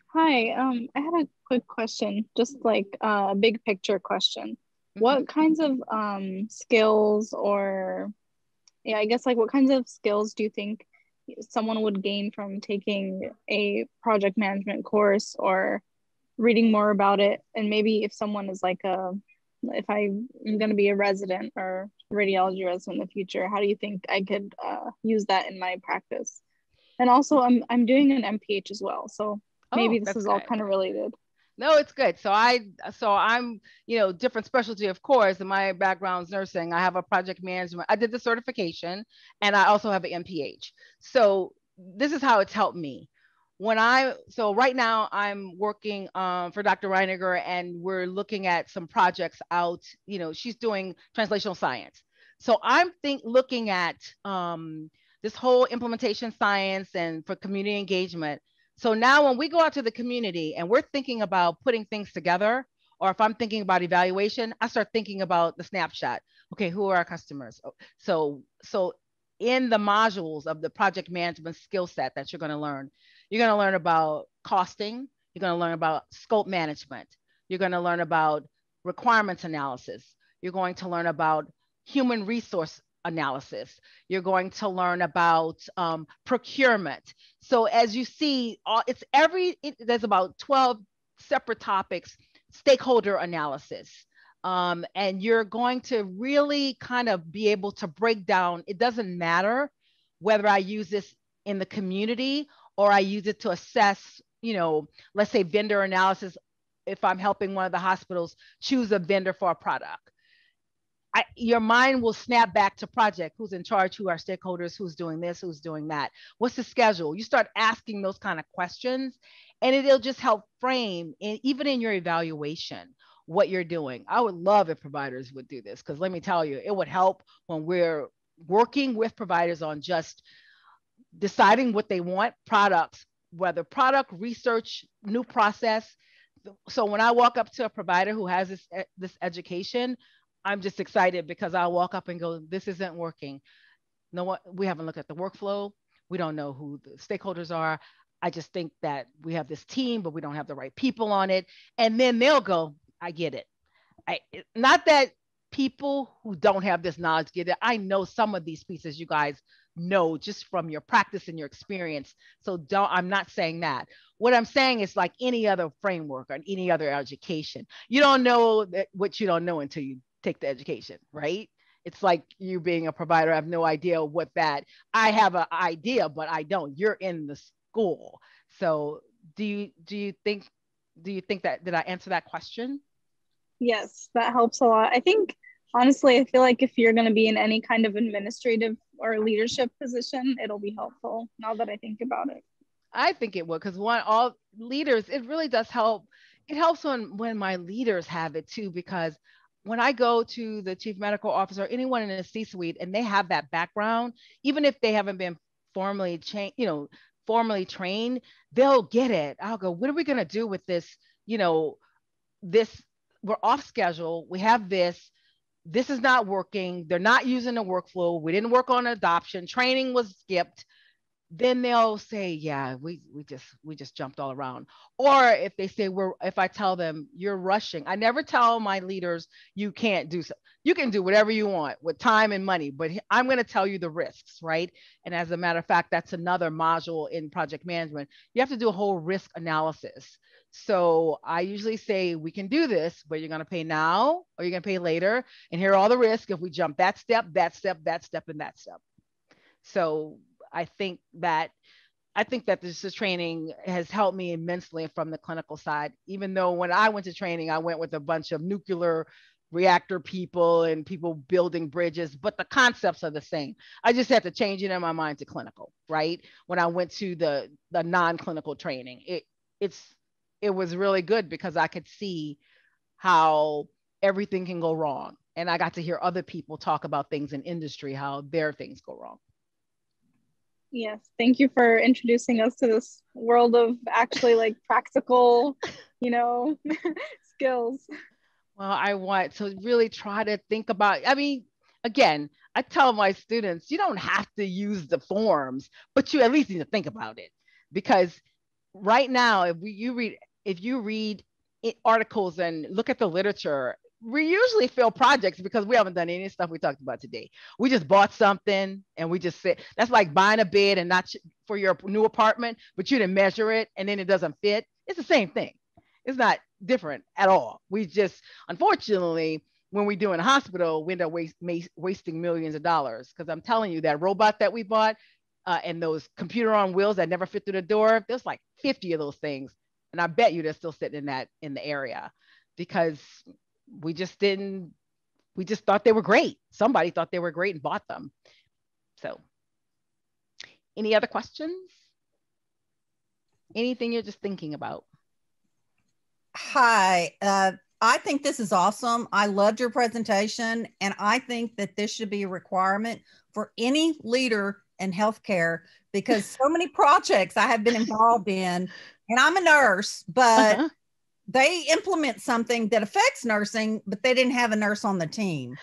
Hi, um, I had a quick question, just like a big picture question. Mm-hmm. What kinds of um, skills or, yeah, I guess like what kinds of skills do you think someone would gain from taking a project management course or reading more about it? And maybe if someone is like a if i'm going to be a resident or radiology resident in the future how do you think i could uh, use that in my practice? And also i'm i'm doing an mph as well so maybe oh, this is all kind of related No, it's good. So I, so I'm, you know, different specialty, of course. In my background's nursing. I have a project management. I did the certification, and I also have an MPH. So this is how it's helped me. When I, so right now I'm working um, for Dr. Reininger, and we're looking at some projects out. You know, she's doing translational science. So I'm think looking at um, this whole implementation science and for community engagement so now when we go out to the community and we're thinking about putting things together, or if I'm thinking about evaluation, I start thinking about the snapshot. Okay, who are our customers? Oh, so, so in the modules of the project management skill set that you're going to learn, you're going to learn about costing, you're going to learn about scope management, you're going to learn about requirements analysis, you're going to learn about human resource analysis. You're going to learn about um, procurement. So as you see, all, it's every, it, there's about 12 separate topics, stakeholder analysis. Um, and you're going to really kind of be able to break down, it doesn't matter whether I use this in the community or I use it to assess, you know, let's say vendor analysis if I'm helping one of the hospitals choose a vendor for a product I, your mind will snap back to project who's in charge who are stakeholders who's doing this who's doing that. What's the schedule? You start asking those kind of questions and it'll just help frame in, even in your evaluation what you're doing. I would love if providers would do this because let me tell you it would help when we're working with providers on just deciding what they want products whether product research new process. So when i walk up to a provider who has this eh, this education I'm just excited because I'll walk up and go, this isn't working. No, what we haven't looked at the workflow. We don't know who the stakeholders are. I just think that we have this team, but we don't have the right people on it. And then they'll go, I get it. I not that people who don't have this knowledge get it. I know some of these pieces you guys know just from your practice and your experience. So don't I'm not saying that. What I'm saying is like any other framework or any other education. You don't know what you don't know until you take the education, right? It's like you being a provider. I have no idea what that. I have an idea, but I don't. You're in the school, so do you do you think do you think that did I answer that question? Yes, that helps a lot. I think honestly, I feel like if you're going to be in any kind of administrative or leadership position, it'll be helpful. Now that I think about it, I think it would because one all leaders, it really does help. It helps when when my leaders have it too because when I go to the chief medical officer, anyone in the C-suite, and they have that background, even if they haven't been formally trained, you know, formally trained, they'll get it. I'll go, what are we going to do with this? You know, this, we're off schedule. We have this. This is not working. They're not using the workflow. We didn't work on adoption. Training was skipped then they'll say yeah we we just we just jumped all around. Or if they say we're if i tell them you're rushing. I never tell my leaders you can't do so you can do whatever you want with time and money but i'm going to tell you the risks right? And as a matter of fact that's another module in project management. You have to do a whole risk analysis. So i usually say we can do this but you're going to pay now or you're going to pay later and here are all the risks. If we jump that step that step that step and that step. So I think that I think that this training has helped me immensely from the clinical side. Even though when I went to training, I went with a bunch of nuclear reactor people and people building bridges, but the concepts are the same. I just had to change it in my mind to clinical, right? When I went to the the non-clinical training, it it's it was really good because I could see how everything can go wrong. And I got to hear other people talk about things in industry, how their things go wrong. Yes, thank you for introducing us to this world of actually like practical, you know, skills. Well, I want to really try to think about, I mean, again, I tell my students, you don't have to use the forms, but you at least need to think about it because right now, if we, you read, if you read articles and look at the literature, we usually fail projects because we haven't done any stuff we talked about today. We just bought something and we just said that's like buying a bed and not for your new apartment, but you didn't measure it and then it doesn't fit. It's the same thing. It's not different at all. We just, unfortunately, when we do in a hospital, we end up waste, wasting millions of dollars. Because I'm telling you, that robot that we bought uh, and those computer on wheels that never fit through the door, there's like 50 of those things And I bet you they're still sitting in that in the area because we just didn't, we just thought they were great. Somebody thought they were great and bought them. So, any other questions? Anything you're just thinking about? Hi, uh, I think this is awesome. I loved your presentation, and I think that this should be a requirement for any leader in healthcare because so many projects I have been involved in, and I'm a nurse, but uh-huh. They implement something that affects nursing, but they didn't have a nurse on the team.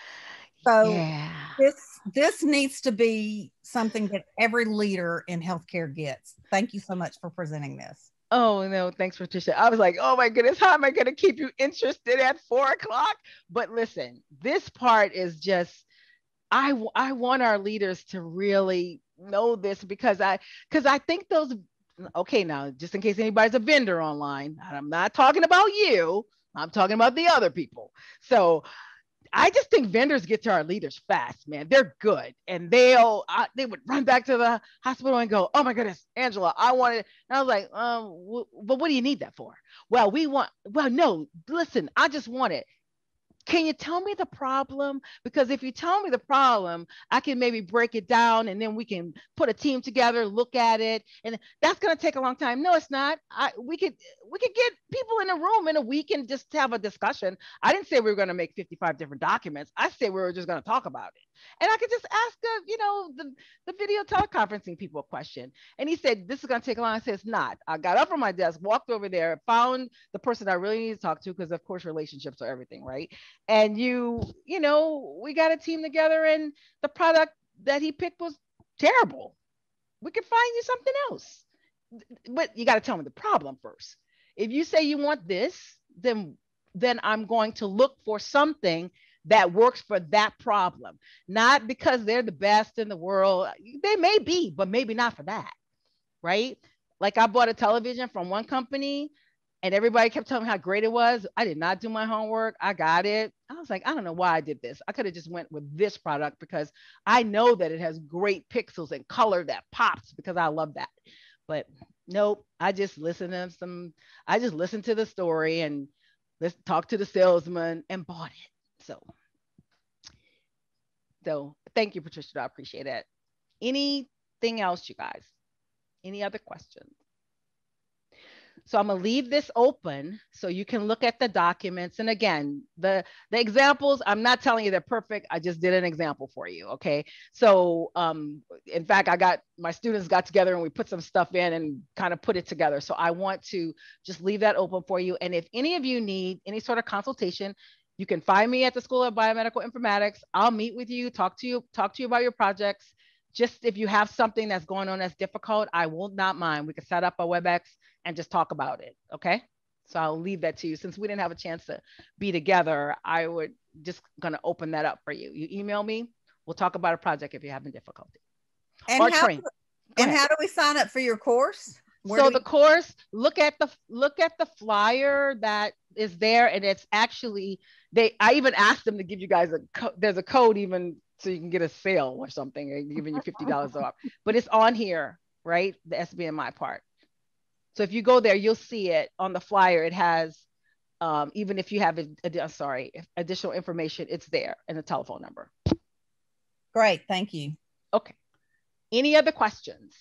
So yeah. this this needs to be something that every leader in healthcare gets. Thank you so much for presenting this. Oh no, thanks, Patricia. I was like, oh my goodness, how am I going to keep you interested at four o'clock? But listen, this part is just, I I want our leaders to really know this because I because I think those. Okay, now just in case anybody's a vendor online, I'm not talking about you. I'm talking about the other people. So I just think vendors get to our leaders fast, man. They're good, and they'll uh, they would run back to the hospital and go, "Oh my goodness, Angela, I wanted." And I was like, "Um, w- but what do you need that for?" Well, we want. Well, no, listen, I just want it can you tell me the problem? Because if you tell me the problem, I can maybe break it down and then we can put a team together, look at it. And that's going to take a long time. No, it's not. I, we could we could get people in a room in a week and just have a discussion. I didn't say we were going to make 55 different documents. I said we were just going to talk about it. And I could just ask, a, you know, the, the video teleconferencing people a question. And he said, this is going to take a long. I said, it's not. I got up from my desk, walked over there, found the person I really need to talk to, because of course, relationships are everything, right? And you, you know, we got a team together and the product that he picked was terrible. We could find you something else. But you got to tell me the problem first. If you say you want this, then then I'm going to look for something that works for that problem, not because they're the best in the world. They may be, but maybe not for that, right? Like I bought a television from one company and everybody kept telling me how great it was. I did not do my homework. I got it. I was like, I don't know why I did this. I could have just went with this product because I know that it has great pixels and color that pops because I love that. But nope, I just listened to some, I just listened to the story and let's talk to the salesman and bought it. So, so thank you, Patricia. I appreciate it. Anything else, you guys? Any other questions? So I'm gonna leave this open so you can look at the documents. And again, the, the examples, I'm not telling you they're perfect. I just did an example for you, okay? So um, in fact, I got, my students got together and we put some stuff in and kind of put it together. So I want to just leave that open for you. And if any of you need any sort of consultation, you can find me at the School of Biomedical Informatics. I'll meet with you, talk to you, talk to you about your projects. Just if you have something that's going on that's difficult, I will not mind. We can set up a WebEx and just talk about it. Okay. So I'll leave that to you. Since we didn't have a chance to be together, I would just gonna open that up for you. You email me. We'll talk about a project if you're having difficulty. And or how, train. and how do we sign up for your course? Where so the course, look at the look at the flyer that is there, and it's actually they. I even asked them to give you guys a co- there's a code even so you can get a sale or something, giving you fifty dollars off. But it's on here, right? The SBMI part. So if you go there, you'll see it on the flyer. It has, um, even if you have, a, a, sorry, additional information, it's there and the telephone number. Great, thank you. Okay. Any other questions?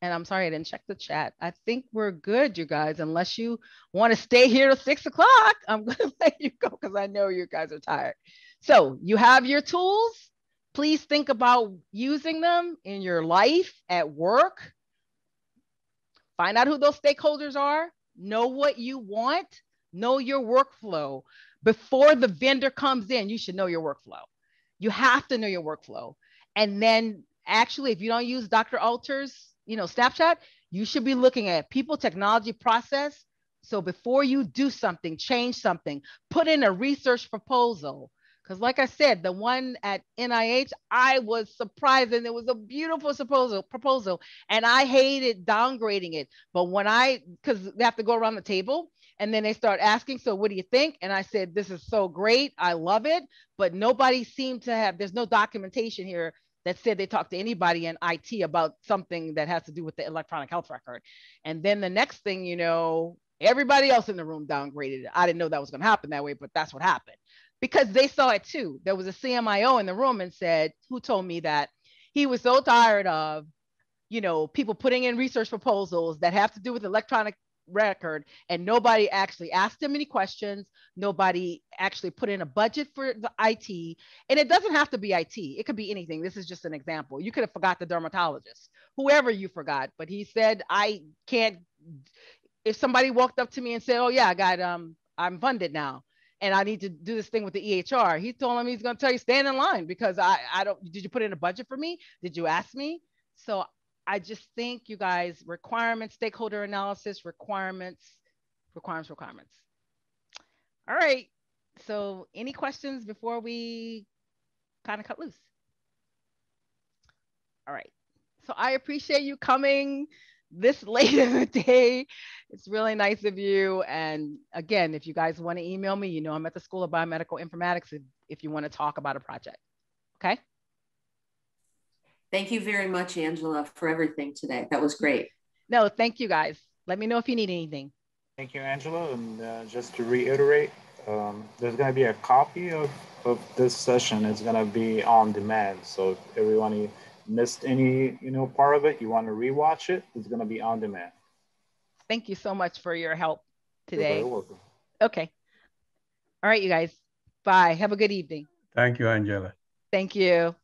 And I'm sorry, I didn't check the chat. I think we're good, you guys, unless you want to stay here till six o'clock. I'm going to let you go because I know you guys are tired. So you have your tools. Please think about using them in your life, at work. Find out who those stakeholders are. Know what you want. Know your workflow. Before the vendor comes in, you should know your workflow. You have to know your workflow. And then actually, if you don't use Dr. Alter's you know, snapshot, you should be looking at people, technology, process. So before you do something, change something, put in a research proposal. Because, like I said, the one at NIH, I was surprised and it was a beautiful proposal, proposal, and I hated downgrading it. But when I, because they have to go around the table, and then they start asking, so what do you think? And I said, this is so great. I love it. But nobody seemed to have, there's no documentation here that said they talked to anybody in IT about something that has to do with the electronic health record. And then the next thing you know, everybody else in the room downgraded it. I didn't know that was going to happen that way, but that's what happened because they saw it too. There was a CMIO in the room and said, who told me that? He was so tired of, you know, people putting in research proposals that have to do with electronic record and nobody actually asked him any questions. Nobody actually put in a budget for the IT and it doesn't have to be IT it could be anything. This is just an example. You could have forgot the dermatologist. Whoever you forgot. But he said I can't. If somebody walked up to me and said oh yeah I got um I'm funded now and I need to do this thing with the EHR he told him he's going to tell you stand in line because I I don't did you put in a budget for me did you ask me so I just think you guys requirements, stakeholder analysis, requirements, requirements, requirements. All right. So any questions before we kind of cut loose? All right. So I appreciate you coming this late in the day. It's really nice of you. And again, if you guys want to email me, you know I'm at the School of Biomedical Informatics if, if you want to talk about a project. Okay. Thank you very much, Angela, for everything today. That was great. No, thank you guys. Let me know if you need anything. Thank you, Angela. And uh, just to reiterate, um, there's going to be a copy of, of this session. It's going to be on demand. So if everyone missed any, you know, part of it, you want to rewatch it, it's going to be on demand. Thank you so much for your help today. You're welcome. Okay. All right, you guys. Bye. Have a good evening. Thank you, Angela. Thank you.